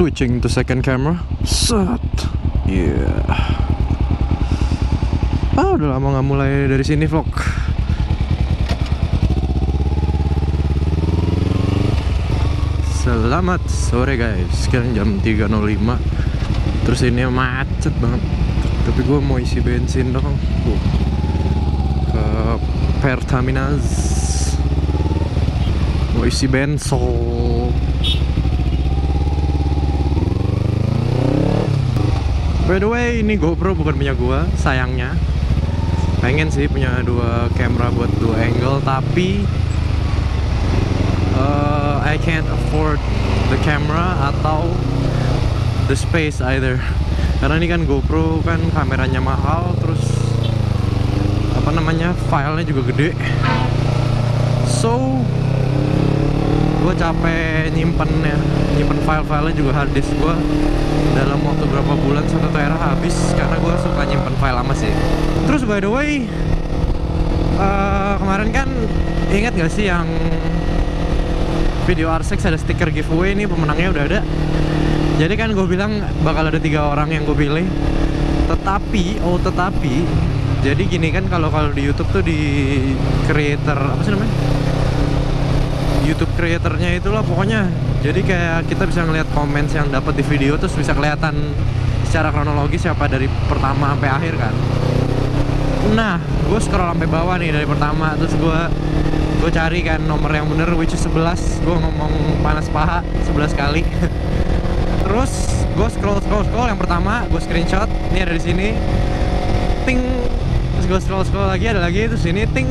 switching to second camera. Set. Yeah. Ah udah lama nggak mulai dari sini vlog. Selamat sore guys. Sekarang jam 3.05 Terus ini macet banget. Tapi gue mau isi bensin dong. Ke Pertaminas. Mau isi bensin By the way, ini GoPro bukan punya gua, sayangnya. Pengen sih punya dua kamera buat dua angle, tapi uh, I can't afford the camera atau the space either. Karena ini kan GoPro kan kameranya mahal, terus apa namanya filenya juga gede. So gue capek nyimpennya nyimpen file-filenya juga hard disk gue dalam waktu berapa bulan satu tera habis. Karena gue suka nyimpen file lama sih. Terus by the way uh, kemarin kan ingat gak sih yang video R6 ada stiker giveaway nih pemenangnya udah ada. Jadi kan gue bilang bakal ada tiga orang yang gue pilih. Tetapi oh tetapi jadi gini kan kalau kalau di YouTube tuh di creator apa sih namanya YouTube creatornya itulah pokoknya. Jadi kayak kita bisa ngelihat komen yang dapat di video terus bisa kelihatan secara kronologis siapa dari pertama sampai akhir kan. Nah gue scroll sampai bawah nih dari pertama terus gue gue cari kan nomor yang bener which is 11 gue ngomong panas paha 11 kali. Terus gue scroll scroll scroll. Yang pertama gue screenshot. Ini ada di sini. Ting. Terus gue scroll scroll lagi ada lagi. Terus ini ting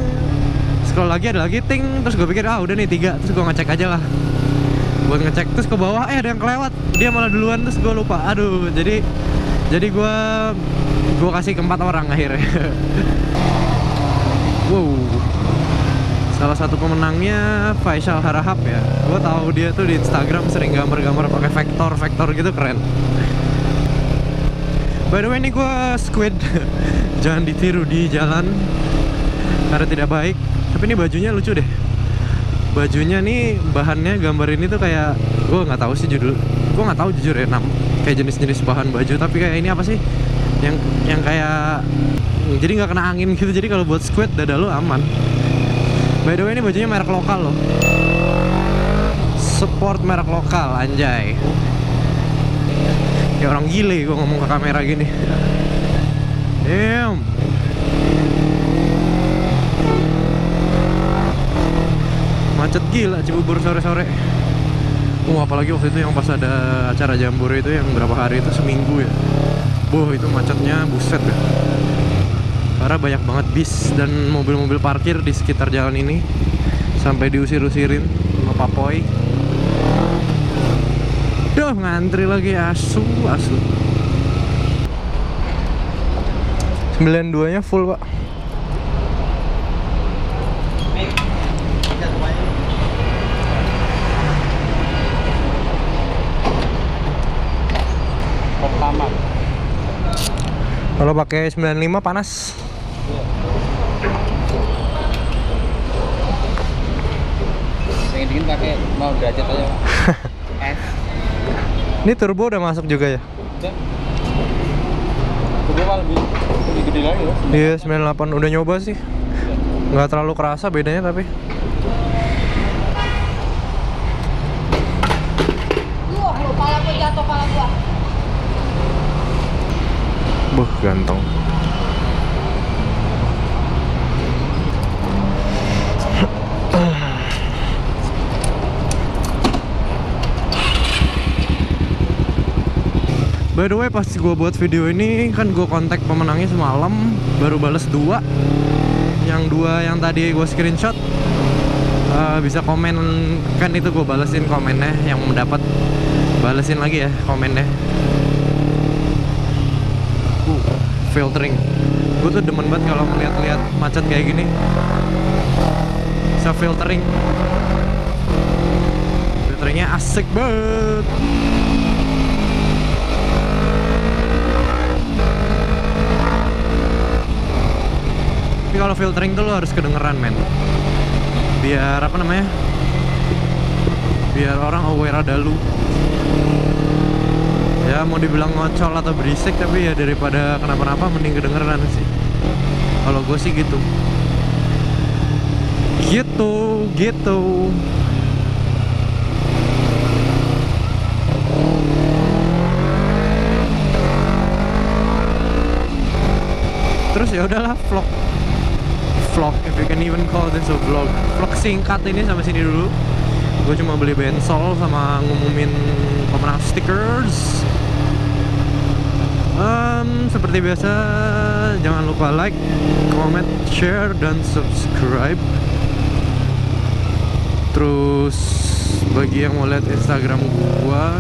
scroll lagi ada lagi ting. Terus gue pikir ah udah nih tiga. Terus gue ngecek aja lah. Buat ngecek terus ke bawah eh ada yang kelewat. Dia malah duluan terus gue lupa. Aduh jadi jadi gue gue kasih ke empat orang akhirnya. Wow. Salah satu pemenangnya Faisal Harahap ya. Gue tahu dia tuh di Instagram sering gambar-gambar pakai vektor vektor gitu keren. By the way ini gue squid. Jangan ditiru di jalan karena tidak baik tapi ini bajunya lucu deh. Bajunya nih bahannya gambar ini tuh kayak gue nggak tahu sih judul gue nggak tahu jujur ya nam kayak jenis-jenis bahan baju tapi kayak ini apa sih? Yang yang kayak jadi nggak kena angin gitu jadi kalau buat squid dada lo aman. By the way ini bajunya merek lokal loh. Support merek lokal anjay. Ya orang gile gue ngomong ke kamera gini. Damn macet gila Cibubur sore-sore. Wah apalagi waktu itu yang pas ada acara Jambore itu yang berapa hari itu seminggu ya. Boh itu macetnya buset ya Karena banyak banget bis dan mobil-mobil parkir di sekitar jalan ini. Sampai diusir-usirin sama Papoy Duh ngantri lagi asu asu. 92 nya full pak pertama Kalau pakai 95 panas. yang dingin pakai mau derajat aja Pak. es Ini turbo udah masuk juga ya? udah Turbo lebih lebih gede lagi loh Iya 98 udah nyoba sih. Nggak terlalu kerasa bedanya tapi. Wah, lu pala gua jatuh pala gua. Buh ganteng. By the way pas gue buat video ini kan gue kontak pemenangnya semalam baru bales dua. Yang dua yang tadi gue screenshot eh, bisa komen kan itu gue balesin komennya yang mendapat. Balesin lagi ya komennya uh, filtering. Gue tuh demen banget kalau melihat-lihat macet kayak gini. Bisa filtering filteringnya asik banget. Tapi kalau filtering tuh lo harus kedengeran men. Biar apa namanya biar orang aware ada lu mau dibilang ngocol atau berisik tapi ya daripada kenapa-napa mending kedengeran sih. Kalau gue sih gitu. Gitu gitu. Terus ya udahlah vlog. Vlog if you can even call this a vlog. Vlog singkat ini sampai sini dulu. Gue cuma beli bensol sama ngumumin pemenang stickers Em, seperti biasa jangan lupa like comment share dan subscribe. Terus bagi yang mau lihat instagram gua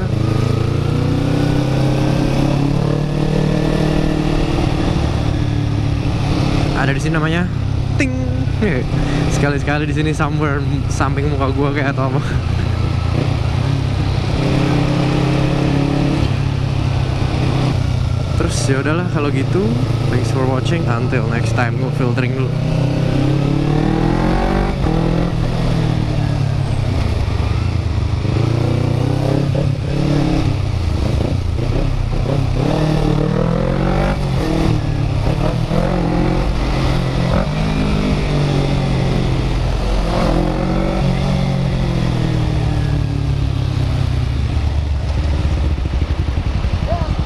ada di sini namanya ting. Sekali-sekali di sini somewhere samping muka gua kayak atau apa terus ya udahlah kalau gitu thanks for watching. Until next time gue filtering dulu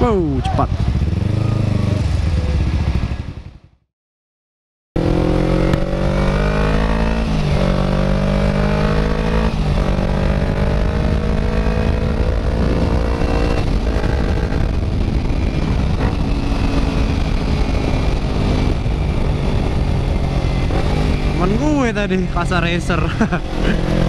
wow cepat temen gue tadi kasar racer